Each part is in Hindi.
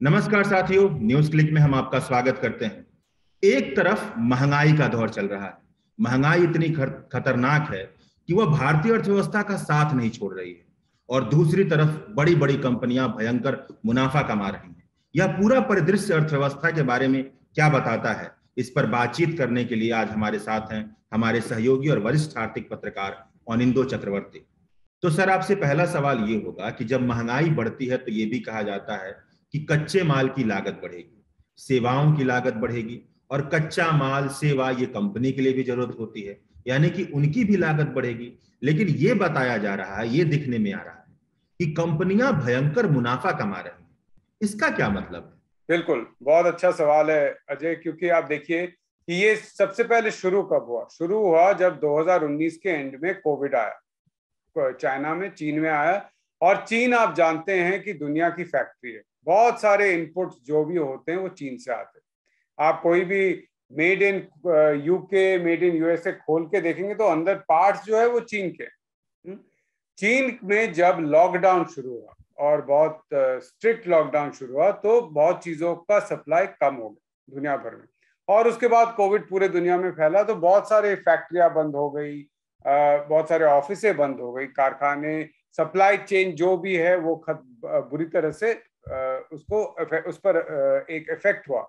नमस्कार साथियों न्यूज़ क्लिक में हम आपका स्वागत करते हैं। एक तरफ़ महँगाई का दौर चल रहा है। महँगाई इतनी खतरनाक है कि वह भारतीय अर्थव्यवस्था का साथ नहीं छोड़ रही है और दूसरी तरफ़ बड़ी बड़ी कंपनियाँ भयंकर मुनाफा कमा रही हैं। यह पूरा परिदृश्य अर्थव्यवस्था के बारे में क्या बताता है, इस पर बातचीत करने के लिए आज हमारे साथ हैं हमारे सहयोगी और वरिष्ठ आर्थिक पत्रकार अनिंदो चक्रवर्ती। तो सर, आपसे पहला सवाल ये होगा कि जब महँगाई बढ़ती है तो ये भी कहा जाता है कि कच्चे माल की लागत बढ़ेगी, सेवाओं की लागत बढ़ेगी और कच्चा माल, सेवा ये कंपनी के लिए भी ज़रूरत होती है, यानी कि उनकी भी लागत बढ़ेगी। लेकिन ये बताया जा रहा है, ये दिखने में आ रहा है कि कंपनियाँ भयंकर मुनाफा कमा रही हैं। इसका क्या मतलब है? बिल्कुल, बहुत अच्छा सवाल है, अजय, क्योंकि आप देखिए कि ये सबसे पहले शुरू कब हुआ? शुरू हुआ जब 2019 के एंड में कोविड आया चाइना में, चीन में आया। और चीन आप जानते हैं कि दुनिया की फैक्ट्री है। बहुत सारे इनपुट जो भी होते हैं, वो चीन से आते हैं। आप कोई भी made in UK made in USA खोल के देखेंगे तो अंदर पार्ट्स जो है वो चीन के हम्म? चीन में जब लॉकडाउन शुरू हुआ और बहुत स्ट्रिक्ट लॉकडाउन शुरू हुआ तो बहुत चीज़ों का सप्लाई कम हो गया दुनिया भर में। और उसके बाद कोविड पूरे दुनिया में फैला तो बहुत सारे फैक्ट्रियाँ बंद हो गई बहुत सारे ऑफिसें बंद हो गई, कारखाने सप्लाई चेन जो भी है वो खत बुरी तरह से उसको उस पर एक इफ़ेक्ट हुआ।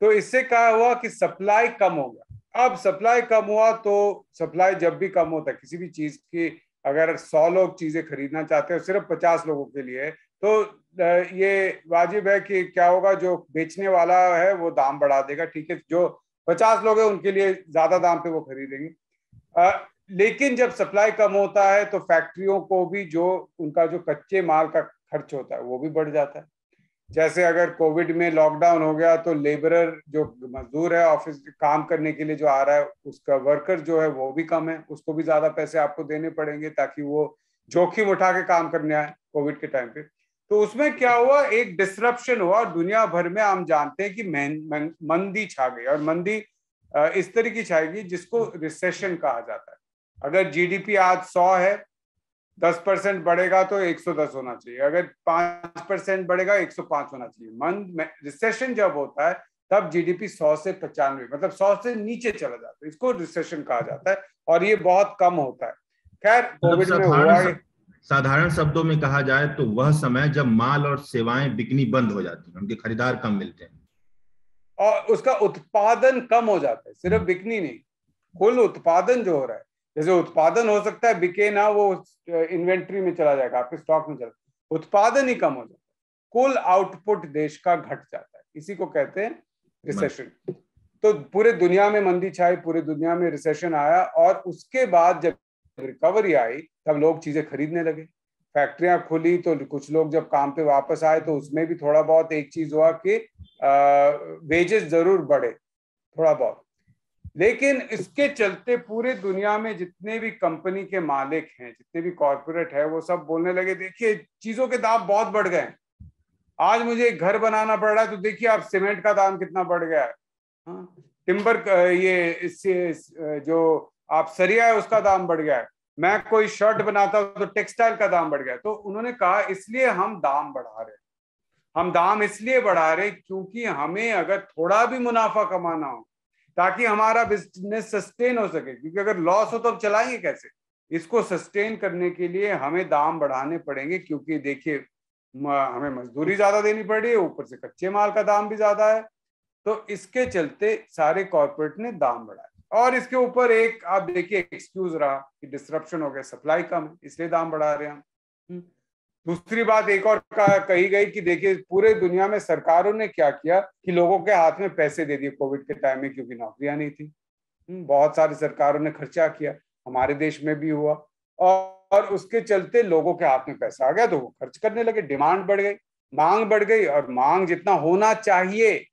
तो इससे क्या हुआ कि सप्लाई कम हो गया। अब सप्लाई कम हुआ तो सप्लाई जब भी कम होता है, किसी भी चीज़ की, अगर सौ लोग चीज़ें खरीदना चाहते हैं, सिर्फ़ पचास लोगों के लिए तो ये वाजिब है कि क्या होगा, जो बेचने वाला है, वो दाम बढ़ा देगा, ठीक है? जो पचास लोग हैं, उनके लिए ज़्यादा दाम पे वो खरीदेंगे। लेकिन जब सप्लाई कम होता है तो फैक्ट्रियों को भी जो, उनका जो कच्चे माल का खर्च होता है, वो भी बढ़ जाता है। जैसे अगर कोविड में लॉकडाउन हो गया तो लेबरर जो मजदूर है ऑफ़िस काम करने के लिए जो आ रहा है, उसका वर्कर जो है वो भी कम है। उसको भी ज़्यादा पैसे आपको देने पड़ेंगे ताकि वो जोखिम उठा के काम करने आए कोविड के टाइम पे। तो उसमें क्या हुआ? एक डिसरप्शन हुआ और दुनिया भर में हम जानते हैं कि मंदी छा गई और मंदी इस तरह की छाएगी जिसको रिसेशन कहा जाता है। अगर जीडीपी आज सौ है दस परसेंट बढ़ेगा तो 110 होना चाहिए। अगर पाँच परसेंट बढ़ेगा 105 होना चाहिए। मंद रिसेशन जब होता है तब जीडीपी सौ से पचानवे मतलब सौ से नीचे चला जाता है। इसको रिसेशन कहा जाता है और ये बहुत कम होता है। खैर कोविड में हुआ साधारण शब्दों में कहा जाए तो वह समय जब माल और सेवाएँ बिकनी बंद हो जाती हैं उनके खरीदार कम मिलते हैं। और उसका उत्पादन कम हो जाता है सिर्फ़ बिकनी नहीं कुल उत्पादन जो हो रहा है जैसे उत्पादन हो सकता है, बिके ना, वो इन्वेंट्री में चला जाएगा, आपके स्टॉक में चला उत्पादन ही कम हो जाता है। कुल आउटपुट देश का घट जाता है। इसी को कहते हैं रिसेशन तो पूरे दुनिया में मंदी छाई, पूरे दुनिया में रिसेशन आया और उसके बाद जब रिकवरी आई, तब लोग चीज़ें खरीदने लगे। फैक्ट्रियाँ खुली तो कुछ लोग जब काम पे वापस आए तो उसमें भी थोड़ा बहुत एक चीज़ हुआ कि वेजेस ज़रूर बढ़े, थोड़ा बहुत। लेकिन इसके चलते पूरे दुनिया में जितने भी कंपनी के मालिक हैं जितने भी कॉरपोरेट है वो सब बोलने लगे देखिए चीज़ों के दाम बहुत बढ़ गए आज मुझे एक घर बनाना पड़ रहा है तो देखिए आप सीमेंट का दाम कितना बढ़ गया है। हाँ, टिम्बर ये इससे जो आप सरिया है उसका दाम बढ़ गया है। मैं कोई शर्ट बनाता हूँ तो टेक्सटाइल का दाम बढ़ गया तो उन्होंने कहा इसलिए हम दाम बढ़ा रहे हम दाम इसलिए बढ़ा रहे क्योंकि हमें अगर थोड़ा भी मुनाफा कमाना हो ताकि हमारा बिज़नेस सस्टेन हो सके, क्योंकि अगर लॉस हो तो हम चलाएँगे कैसे? इसको सस्टेन करने के लिए हमें दाम बढ़ाने पड़ेंगे, क्योंकि देखिए हमें मजदूरी ज़्यादा देनी पड़ रही है, ऊपर से कच्चे माल का दाम भी ज़्यादा है। तो इसके चलते सारे कॉर्पोरेट ने दाम बढ़ाए। और इसके ऊपर एक, आप देखिए एक्सक्यूज रहा कि डिस्ट्रप्शन हो गया सप्लाई कम है इसलिए दाम बढ़ा रहे हैं हम। हम्म। दूसरी बात एक और कही गई कि देखिए पूरे दुनिया में सरकारों ने क्या किया कि लोगों के हाथ में पैसे दे दिए कोविड के टाइम में क्योंकि नौकरियाँ नहीं थी। हम्म, बहुत सारी सरकारों ने खर्चा किया हमारे देश में भी हुआ। और उसके चलते लोगों के हाथ में पैसा आ गया तो वो खर्च करने लगे डिमांड बढ़ गई मांग बढ़ गई और मांग जितना होना चाहिए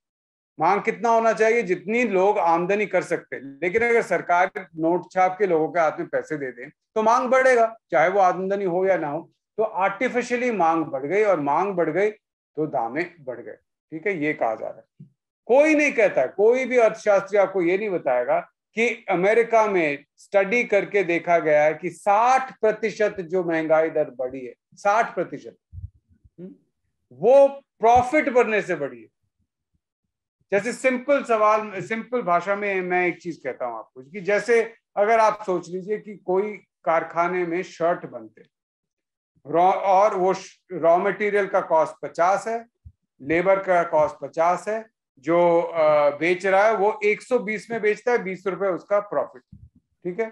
मांग कितना होना चाहिए जितनी लोग आमदनी कर सकते। लेकिन अगर सरकार नोट छाप के लोगों के हाथ में पैसे दे दें तो मांग बढ़ेगा चाहे वो आमदनी हो या ना हो। तो आर्टिफिशियली मांग बढ़ गई और मांग बढ़ गई तो दामे बढ़ गए। ठीक है ये कहा जा रहा है। कोई नहीं कहता कोई भी अर्थशास्त्री आपको ये नहीं बताएगा कि अमेरिका में स्टडी करके देखा गया है कि 60 प्रतिशत जो महँगाई दर बढ़ी है 60 प्रतिशत हम्म, वो प्रॉफिट बढ़ने से बढ़ी है। जैसे सिंपल सवाल सिंपल भाषा में मैं एक चीज़ कहता हूँ आपको कि जैसे अगर आप सोच लीजिए कि कोई कारखाने में शर्ट बनते और वो रॉ मटेरियल का कॉस्ट पचास है लेबर का कॉस्ट पचास है, जो बेच रहा है, वो 120 में बेचता है, बीस रुपए उसका प्रॉफिट ठीक है?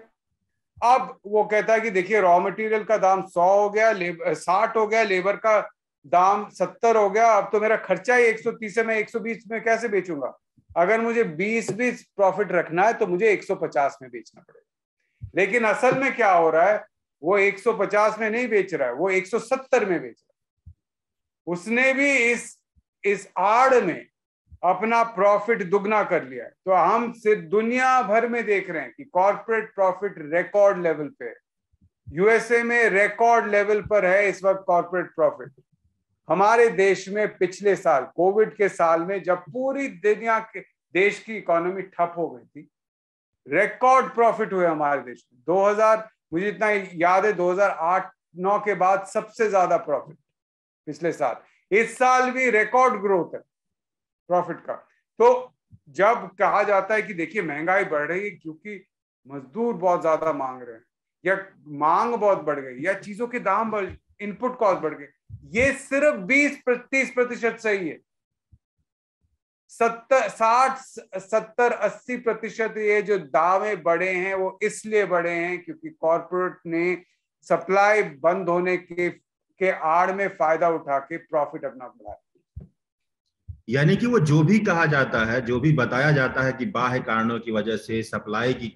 अब वो कहता है कि देखिए रॉ मटेरियल का दाम सौ हो गया लेबर साठ हो गया लेबर का दाम सत्तर हो गया, अब तो मेरा खर्चा ही एक सौ तीस है, मैं एक सौ बीस में कैसे बेचूँगा? अगर मुझे बीस बीस प्रॉफिट रखना है तो मुझे एक सौ पचास में बेचना पड़ेगा। लेकिन असल में क्या हो रहा है वो एक सौ पचास में नहीं बेच रहा है, वो एक सौ सत्तर में बेच रहा है। उसने भी इस इस आड़ में अपना प्रॉफिट दुगना कर लिया है। तो हम सिर्फ़ दुनिया भर में देख रहे हैं कि कॉर्पोरेट प्रॉफिट रिकॉर्ड लेवल पे यूएसए में रिकॉर्ड लेवल पर है इस वक्त कॉर्पोरेट प्रॉफिट। हमारे देश में पिछले साल, कोविड के साल में जब पूरी दुनिया के, देश की इकोनॉमी ठप हो गई थी, रिकॉर्ड प्रॉफिट हुए हमारे देश में। 2000 मुझे इतना याद है 2008-9 के बाद सबसे ज़्यादा प्रॉफिट पिछले साल। इस साल भी रिकॉर्ड ग्रोथ है प्रॉफिट का। तो जब कहा जाता है कि देखिए, महँगाई बढ़ रही है क्योंकि मजदूर बहुत ज़्यादा मांग रहे हैं, या मांग बहुत बढ़ गई, या चीज़ों के दाम बढ़ इनपुट कॉस्ट बढ़ गए, ये सिर्फ़ बीस तीस प्रतिशत सही है। सत्तर, साठ, सत्तर, अस्सी प्रतिशत ये जो दावे बढ़े हैं, वो इसलिए बढ़े हैं क्योंकि कॉरपोरेट ने सप्लाई बंद होने के के आड़ में फ़ायदा उठा के प्रॉफिट अपना बढ़ाया। यानी कि वो जो भी कहा जाता है, जो भी बताया जाता है कि बाह्य कारणों की वजह से सप्लाई की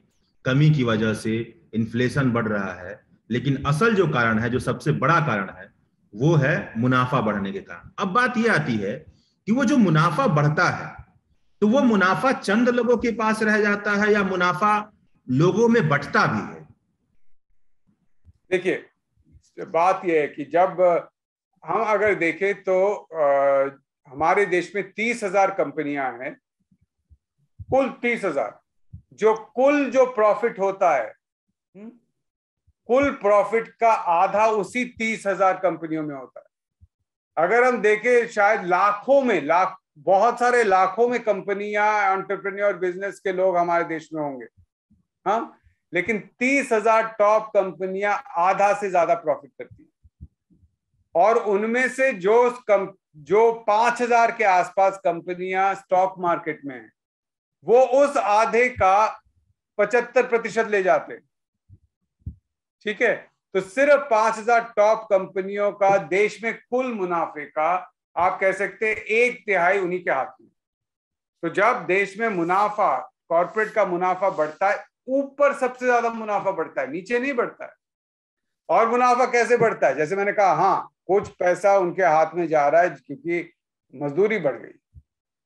कमी की वजह से इन्फ्लेशन बढ़ रहा है, लेकिन असल जो कारण है, जो सबसे बड़ा कारण है, वो है मुनाफा बढ़ने के कारण। अब बात यह आती है कि वो जो मुनाफा बढ़ता है तो वो मुनाफा चंद लोगों के पास रह जाता है या मुनाफा लोगों में बटता भी है? देखिए बात यह है कि जब हम अगर देखें तो आ, हमारे देश में तीस हज़ार कंपनियाँ हैं कुल तीस हज़ार जो कुल जो प्रॉफिट होता है हम्म, कुल प्रॉफिट का आधा उसी तीस हज़ार कंपनियों में होता है। अगर हम देखें शायद लाखों में लाख बहुत सारे लाखों में कंपनियाँ एंटरप्रेन्योर बिज़नेस के लोग हमारे देश में होंगे। हाँ? लेकिन तीस हज़ार टॉप कंपनियाँ आधा से ज़्यादा प्रॉफिट करती हैं। और उनमें से जो कम, जो पाँच हज़ार के आसपास कंपनियाँ स्टॉक मार्केट में हैं वो उस आधे का पचहत्तर प्रतिशत ले जाते हैं। ठीक है? तो सिर्फ़ पाँच हज़ार टॉप कंपनियों का देश में कुल मुनाफे का आप कह सकते हैं, एक तिहाई उन्हीं के हाथ में। तो जब देश में मुनाफा कॉरपोरेट का मुनाफा बढ़ता है, ऊपर सबसे ज़्यादा मुनाफा बढ़ता है, नीचे नहीं बढ़ता है। और मुनाफा कैसे बढ़ता है? जैसे मैंने कहा हाँ कुछ पैसा उनके हाथ में जा रहा है क्योंकि मजदूरी बढ़ गई।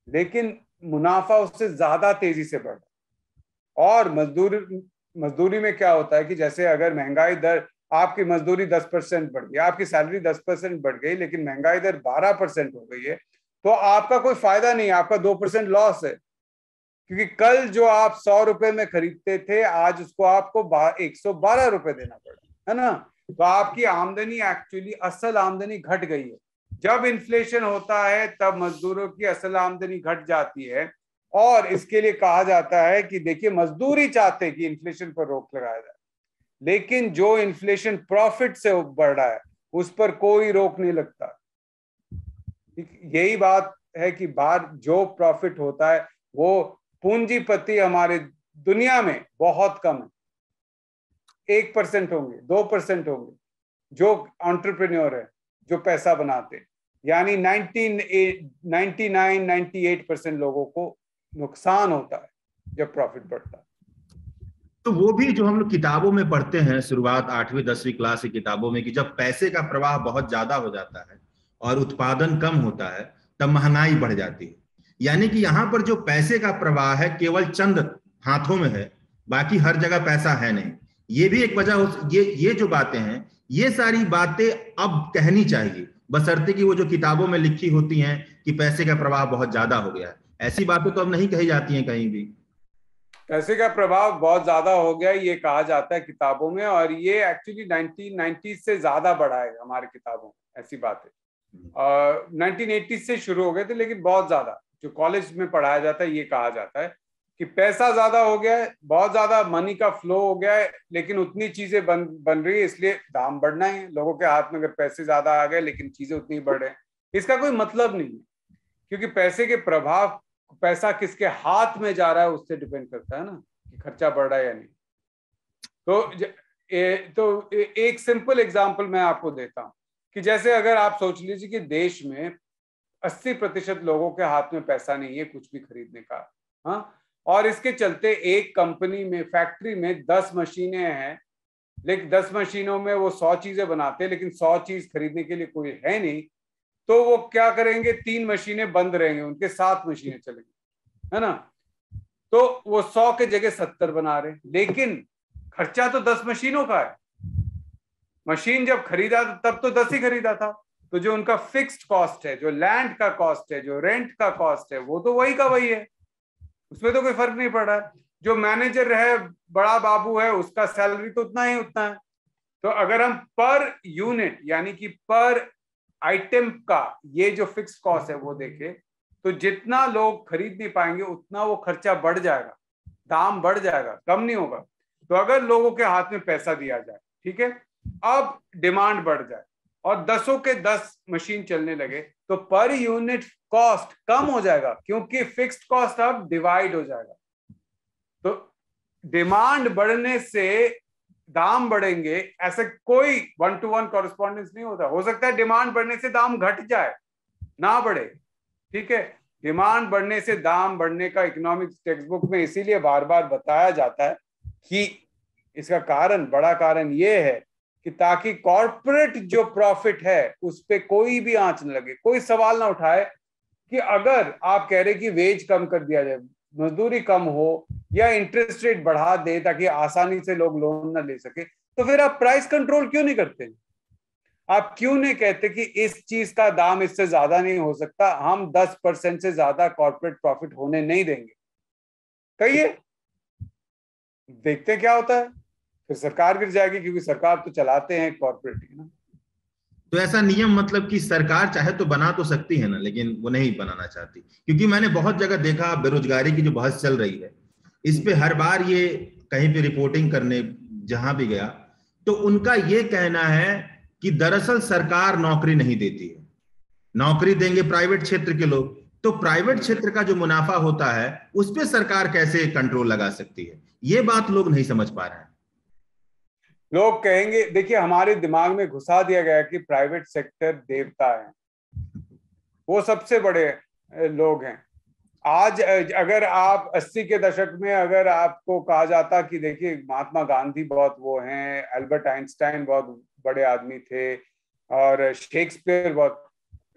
लेकिन मुनाफा उससे ज़्यादा तेज़ी से बढ़ रहा और मजदूरी मजदूरी में क्या होता है कि जैसे अगर महँगाई दर आपकी मजदूरी दस परसेंट बढ़ गई, आपकी सैलरी दस परसेंट बढ़ गई, लेकिन महँगाई दर बारह परसेंट हो गई है तो आपका कोई फ़ायदा नहीं, आपका दो परसेंट लॉस है। क्योंकि कल जो आप सौ रुपए में खरीदते थे, आज उसको आपको एक सौ बारह रुपए देना पड़ा, है ना? तो आपकी आमदनी एक्चुअली असल आमदनी घट गई है। जब इन्फ्लेशन होता है, तब मजदूरों की असल आमदनी घट जाती है, और इसके लिए कहा जाता है कि देखिए, मजदूरी चाहते कि इन्फ्लेशन पर रोक लगाया जाए। लेकिन जो इन्फ्लेशन प्रॉफिट से बढ़ रहा है, उस पर कोई रोक नहीं लगता। यही बात है कि बाहर जो प्रॉफिट होता है, वो पूंजीपति हमारे दुनिया में बहुत कम है। एक परसेंट होंगे, दो परसेंट होंगे, जो ऑन्टरप्रेन्योर है, जो पैसा बनाते यानी ninety nine, ninety eight percent लोगों को नुकसान होता है जब प्रॉफिट बढ़ता है। तो वो भी जो हम लोग किताबों में पढ़ते हैं, शुरुआत आठवीं, दसवीं क्लास की किताबों में कि जब पैसे का प्रवाह बहुत ज़्यादा हो जाता है और उत्पादन कम होता है, तब महँगाई बढ़ जाती है। यानी कि यहाँ पर जो पैसे का प्रवाह है, केवल चंद हाथों में है, बाकी हर जगह पैसा है नहीं। ये भी एक वजह हो, ये ये जो बातें हैं, ये सारी बातें अब कहनी चाहिए। बसरते कि वो जो किताबों में लिखी होती हैं कि पैसे का प्रवाह बहुत ज़्यादा हो गया है। ऐसी बातें तो अब नहीं कही जाती हैं कहीं भी। पैसे का प्रभाव बहुत ज़्यादा हो गया ये कहा जाता है किताबों में और ये एक्चुअली 1990 से ज़्यादा बढ़ा है हमारे किताबों ऐसी बात है। नाइनटीन एट्टी से शुरू हो गए थे लेकिन बहुत ज़्यादा जो कॉलेज में पढ़ाया जाता है ये कहा जाता है कि पैसा ज़्यादा हो गया है बहुत ज़्यादा मनी का फ्लो हो गया है लेकिन उतनी चीज़ें बन बन रही है इसलिए दाम बढ़ना है। लोगों के हाथ में अगर पैसे ज़्यादा आ गए लेकिन चीज़ें उतनी बढ़ रहे हैं। इसका कोई मतलब नहीं है क्योंकि पैसे के प्रभाव पैसा किसके हाथ में जा रहा है उससे डिपेंड करता है ना कि खर्चा बढ़ रहा है या नहीं। तो ए, तो ए, एक सिंपल एग्जांपल मैं आपको देता हूँ कि जैसे अगर आप सोच लीजिए कि देश में 80 प्रतिशत लोगों के हाथ में पैसा नहीं है कुछ भी खरीदने का हाँ? और इसके चलते एक कंपनी में फैक्ट्री में 10 मशीनें हैं लेकिन 10 मशीनों में वो सौ चीज़ें बनाते हैं लेकिन सौ चीज़ खरीदने के लिए कोई है नहीं तो वो क्या करेंगे? तीन मशीनें बंद रहेंगे, उनके सात मशीनें चलेंगी, है ना? तो वो सौ के जगह सत्तर बना रहे लेकिन खर्चा तो दस मशीनों का है। मशीन जब खरीदा, तब तो दस ही खरीदा था। तो जो उनका फिक्स्ड कॉस्ट है, जो लैंड का कॉस्ट है, जो रेंट का कॉस्ट है, वो तो वही का वही है। उसमें तो कोई फ़र्क नहीं पड़ रहा है। जो मैनेजर है, बड़ा बाबू है, उसका सैलरी तो उतना ही उतना है। तो अगर हम पर यूनिट यानी कि पर आइटम का, ये जो फिक्स कॉस्ट है वो देखे तो जितना लोग खरीद नहीं पाएँगे, उतना वो खर्चा बढ़ जाएगा, दाम बढ़ जाएगा, कम नहीं होगा। तो अगर लोगों के हाथ में पैसा दिया जाए, ठीक है, अब डिमांड बढ़ जाए और दसों के दस मशीन चलने लगे तो पर यूनिट कॉस्ट कम हो जाएगा, क्योंकि फिक्स्ड कॉस्ट अब डिवाइड हो जाएगा। तो डिमांड बढ़ने से दाम बढ़ेंगे, ऐसे कोई वन टू वन कॉरेस्पॉन्डेंस नहीं होता। हो सकता है डिमांड बढ़ने से दाम घट जाए, ना बढ़े। ठीक है? डिमांड बढ़ने से दाम बढ़ने का इकोनॉमिक्स टेक्स्ट बुक में इसीलिए बार बार बताया जाता है कि इसका कारण, बड़ा कारण ये है कि ताकि कॉरपोरेट जो प्रॉफिट है, उस पर कोई भी आँच न लगे, कोई सवाल ना उठाए कि अगर आप कह रहे कि वेज कम कर दिया जाए मजदूरी कम हो या इंटरेस्ट रेट बढ़ा दे ताकि आसानी से लोग लोन ना ले सके तो फिर आप प्राइस कंट्रोल क्यों नहीं करते? आप क्यों नहीं कहते कि इस चीज़ का दाम इससे ज़्यादा नहीं हो सकता, हम 10 परसेंट से ज़्यादा कॉर्पोरेट प्रॉफिट होने नहीं देंगे? कहिए। देखते क्या होता है। फिर सरकार गिर जाएगी क्योंकि सरकार तो चलाते हैं कॉर्पोरेट ना? तो ऐसा नियम मतलब कि सरकार चाहे तो बना तो सकती है ना, लेकिन वो नहीं बनाना चाहती। क्योंकि मैंने बहुत जगह देखा बेरोजगारी की जो बहस चल रही है, इस पे हर बार ये कहीं पे रिपोर्टिंग करने जहाँ भी गया तो उनका ये कहना है कि दरअसल सरकार नौकरी नहीं देती है। नौकरी देंगे प्राइवेट क्षेत्र के लोग तो प्राइवेट क्षेत्र का जो मुनाफा होता है, उस पर सरकार कैसे कंट्रोल लगा सकती है? ये बात लोग नहीं समझ पा रहे हैं। लोग कहेंगे देखिए हमारे दिमाग में घुसा दिया गया कि प्राइवेट सेक्टर देवता है। वो सबसे बड़े लोग हैं। आज अगर आप 80 के दशक में अगर आपको कहा जाता कि देखिए महात्मा गांधी बहुत वो हैं अल्बर्ट आइंस्टाइन बहुत बड़े आदमी थे और शेक्सपियर बहुत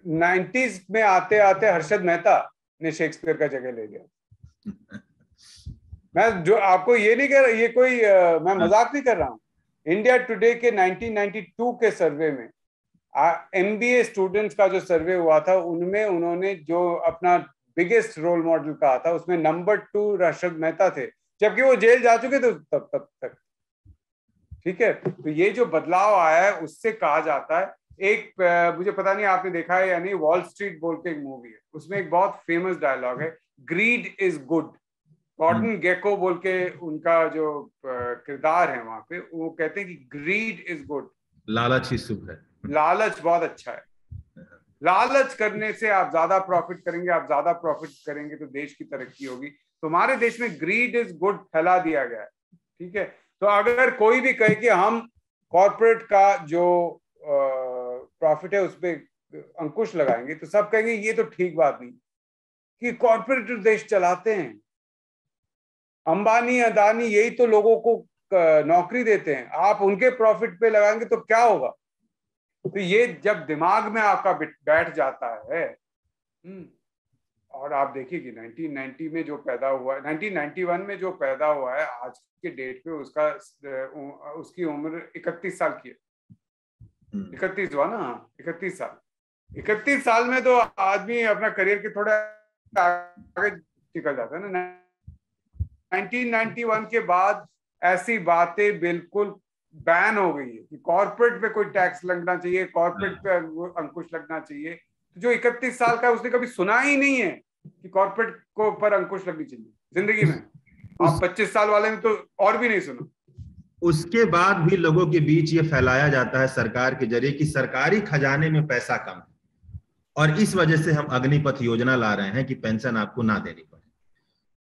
नाइन्टीज में आते आते हर्षद मेहता ने शेक्सपियर का जगह ले लिया। मैं जो आपको ये नहीं कर ये कोई मैं मज़ाक नहीं कर रहा हूँ। इंडिया टुडे के 1992 के सर्वे में एम बी ए स्टूडेंट्स का जो सर्वे हुआ था, उनमें उन्होंने जो अपना बिगेस्ट रोल मॉडल कहा था, उसमें नंबर टू रशद मेहता थे। जबकि वो जेल जा चुके थे तब तब तक। ठीक है? तो ये जो बदलाव आया है, उससे कहा जाता है, एक मुझे पता नहीं आपने देखा है या नहीं वॉल स्ट्रीट बोल के एक मूवी है। उसमें एक बहुत फ़ेमस डायलॉग है greed is good Gordon Gekko बोल के उनका जो किरदार है वहाँ पे वो कहते हैं कि ग्रीड इज़ गुड लालच ही शुभ है। लालच बहुत अच्छा है। लालच करने से आप ज़्यादा प्रॉफिट करेंगे आप ज़्यादा प्रॉफिट करेंगे तो देश की तरक्की होगी। तो हमारे देश में ग्रीड इज़ गुड फैला दिया गया है ठीक है? तो अगर कोई भी कहे कि हम कॉरपोरेट का जो प्रॉफिट है उस पर अंकुश लगाएँगे तो सब कहेंगे ये तो ठीक बात नहीं। कि कॉरपोरेट देश चलाते हैं। अंबानी अदानी यही तो लोगों को नौकरी देते हैं। आप उनके प्रॉफिट पे लगाएँगे तो क्या होगा? तो ये जब दिमाग में आपका बैठ जाता है हम्म, और आप देखिए कि 1990 में जो पैदा हुआ है 1991 में जो पैदा हुआ है आज के डेट पे उसका उसकी उम्र 31 साल की है। हम्म। इकतीस हुआ ना? इकतीस साल। इकतीस साल में तो आदमी अपना करियर के थोड़ा आगे निकल जाता है ना? 1991 के बाद ऐसी बातें बिल्कुल बैन हो गई है कि कॉर्पोरेट पे कोई टैक्स लगना चाहिए कॉर्पोरेट पे अंकुश लगना चाहिए। तो जो इकतीस साल का उसने कभी सुना ही नहीं है कि कॉर्पोरेट को पर अंकुश लगनी चाहिए ज़िंदगी में। आप पच्चीस साल वाले ने तो और भी नहीं सुना। उसके बाद भी लोगों के बीच ये फैलाया जाता है सरकार के ज़रिए कि सरकारी खजाने में पैसा कम है। और इस वजह से हम अग्निपथ योजना ला रहे हैं कि पेंशन आपको ना देनी पड़े।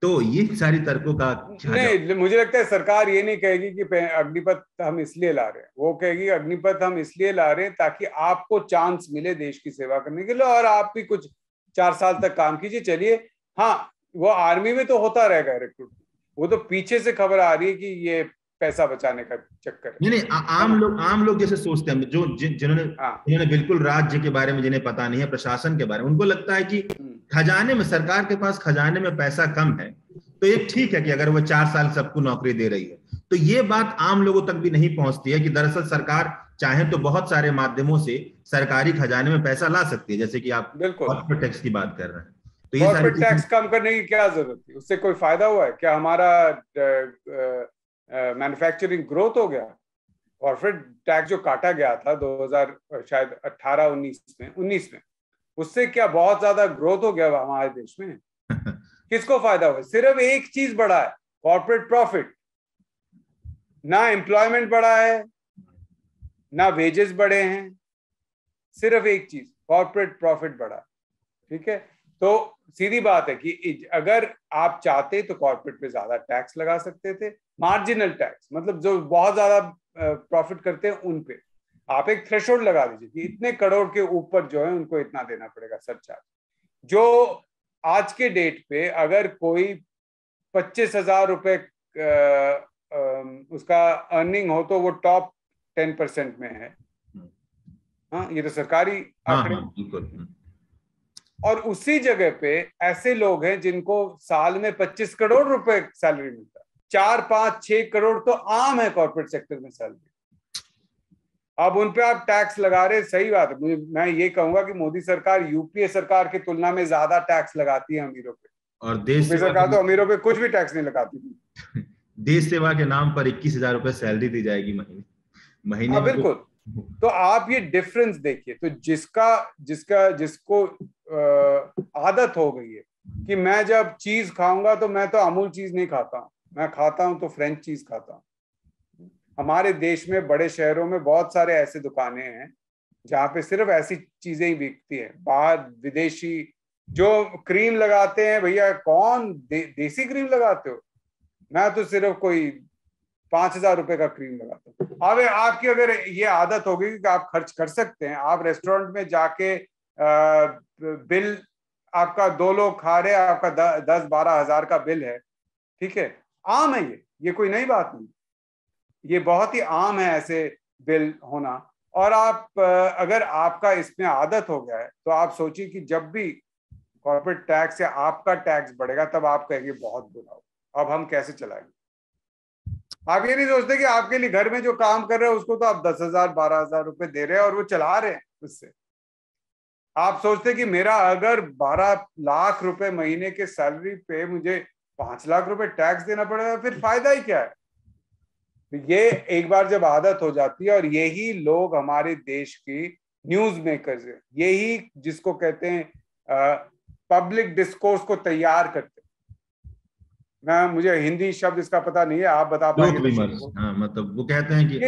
तो ये सारी तर्कों का नहीं मुझे लगता है सरकार ये नहीं कहेगी कि अग्निपथ हम इसलिए ला रहे हैं। वो कहेगी अग्निपथ हम इसलिए ला रहे हैं ताकि आपको चांस मिले देश की सेवा करने के लिए और आप भी कुछ चार साल तक काम कीजिए। चलिए हाँ वो आर्मी में तो होता रहेगा रिक्रूटमेंट वो तो पीछे से खबर आ रही है कि ये पैसा बचाने का चक्कर नहीं नहीं आम लोग आम लोग जैसे सोचते हैं जो जिन्होंने हाँ। जिन्होंने बिल्कुल राज्य के बारे में जिन्हें पता नहीं है प्रशासन के बारे में उनको लगता है कि हम्म। खजाने में सरकार के पास खजाने में पैसा कम है। तो ये ठीक है कि अगर वो चार साल सबको नौकरी दे रही है। तो ये बात आम लोगों तक भी नहीं पहुँचती है कि दरअसल सरकार चाहे तो बहुत सारे माध्यमों से सरकारी खजाने में पैसा ला सकती है जैसे कि आप कॉर्पोरेट टैक्स की बात कर रहे हैं। तो ये टैक्स कम करने की क्या ज़रूरत थी? उससे कोई फ़ायदा हुआ है? क्या हमारा मैन्युफैक्चरिंग ग्रोथ हो गया। कॉर्पोरेट टैक्स जो काटा गया था 2000 शायद 18 19 में 19 में उससे क्या बहुत ज़्यादा ग्रोथ हो गया हमारे देश में? किसको फ़ायदा हुआ? सिर्फ़ एक चीज़ बढ़ा है कॉर्पोरेट प्रॉफिट ना एम्प्लॉयमेंट बढ़ा है ना वेजेस बढ़े हैं सिर्फ़ एक चीज़ कॉर्पोरेट प्रॉफिट बढ़ा। ठीक है? तो सीधी बात है कि अगर आप चाहते तो कॉर्पोरेट पे ज़्यादा टैक्स लगा सकते थे मार्जिनल टैक्स मतलब जो बहुत ज़्यादा प्रॉफिट करते हैं उन पे आप एक थ्रेशोल्ड लगा दीजिए कि इतने करोड़ के ऊपर जो है उनको इतना देना पड़ेगा सरचार्ज जो आज के डेट पे अगर कोई पच्चीस हज़ार रुपए उसका अर्निंग हो तो वो टॉप टेन परसेंट में है। हाँ ये तो सरकारी हाँ, आंकड़े हाँ, और उसी जगह पे ऐसे लोग हैं जिनको साल में 25 करोड़ रुपए सैलरी मिलता है। चार पाँच छह करोड़ तो आम है कॉर्पोरेट सेक्टर में सैलरी अब उनपे आप टैक्स लगा रहे सही बात है। मुझे मैं ये कहूँगा कि मोदी सरकार यूपीए सरकार की तुलना में ज़्यादा टैक्स लगाती है अमीरों पे। और देश सरकार तो अमीरों पे कुछ भी टैक्स नहीं लगाती थी। देश सेवा के नाम पर इक्कीस हज़ार रुपए सैलरी दी जाएगी महीने महीने हाँ, बिल्कुल। तो आप ये डिफरेंस देखिए तो जिसका जिसका जिसको आदत हो गई है कि मैं जब चीज़ खाऊँगा तो मैं तो अमूल चीज़ नहीं खाता। मैं खाता हूँ तो फ्रेंच चीज़ खाता हूँ। हमारे देश में बड़े शहरों में बहुत सारे ऐसे दुकानें हैं जहाँ पे सिर्फ़ ऐसी चीज़ें ही बिकती है। बाहर विदेशी जो क्रीम लगाते हैं भैया कौन दे, देसी क्रीम लगाते हो? मैं तो सिर्फ़ कोई पाँच हज़ार रुपए का क्रीम लगाता हूँ। अब आपकी अगर ये आदत होगी कि आप खर्च कर सकते हैं आप रेस्टोरेंट में जाके आ, बिल आपका दो लोग खा रहे आपका द, दस बारह हज़ार का बिल है ठीक है? आम है ये ये कोई नई बात नहीं। ये बहुत ही आम है ऐसे बिल होना। और आप, अगर आपका इसमें आदत हो गया है तो आप सोचिए कि जब भी कॉर्पोरेट टैक्स या आपका टैक्स बढ़ेगा, तब आप कहेंगे, बहुत बुरा हो अब हम कैसे चलाएँगे? आप ये नहीं सोचते कि आपके लिए घर में जो काम कर रहे हैं, उसको तो आप दस हज़ार, बारह हज़ार रुपए दे रहे हैं और वो चला रहे हैं उससे। आप सोचते कि मेरा अगर बारह लाख रुपए महीने के सैलरी पे मुझे पाँच लाख रुपए टैक्स देना पड़ेगा फिर फ़ायदा ही क्या है? तो ये एक बार जब आदत हो जाती है और यही लोग हमारे देश की न्यूज़ मेकर्स है यही जिसको कहते हैं पब्लिक डिस्कोर्स को तैयार करते मैं मुझे हिंदी शब्द इसका पता नहीं है आप बता पाएँगे। हाँ, मतलब वो कहते हैं कि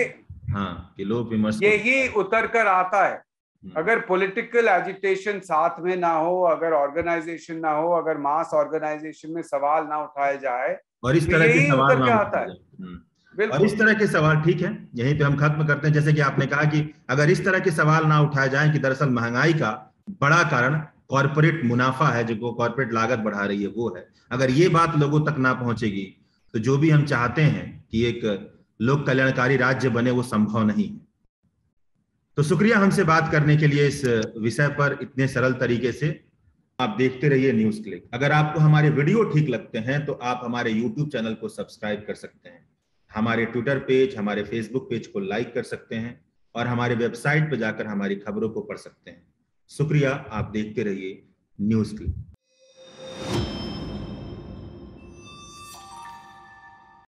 हाँ कि लोक विमर्श यही उतर कर आता है। अगर पॉलिटिकल एजिटेशन साथ में ना हो अगर ऑर्गेनाइजेशन ना हो अगर मास ऑर्गेनाइजेशन में सवाल ना उठाया जाए और इस तरह के सवाल ना आता है? और इस तरह के सवाल ठीक है यहीं पे हम खत्म करते हैं। जैसे कि आपने कहा कि अगर इस तरह के सवाल ना उठाए जाए कि दरअसल महँगाई का बड़ा कारण कॉरपोरेट मुनाफा है जो कॉरपोरेट लागत बढ़ा रही है वो है। अगर ये बात लोगों तक ना पहुंचेगी तो जो भी हम चाहते हैं कि एक लोक कल्याणकारी राज्य बने वो संभव नहीं है। तो शुक्रिया हमसे बात करने के लिए इस विषय पर इतने सरल तरीके से। आप देखते रहिए न्यूज़ क्लिक। अगर आपको हमारे वीडियो ठीक लगते हैं तो आप हमारे यूट्यूब चैनल को सब्सक्राइब कर सकते हैं। हमारे ट्विटर पेज, हमारे फेसबुक पेज को लाइक कर सकते हैं और हमारे वेबसाइट पर जाकर हमारी खबरों को पढ़ सकते हैं। शुक्रिया, आप देखते रहिए न्यूज़ क्लिप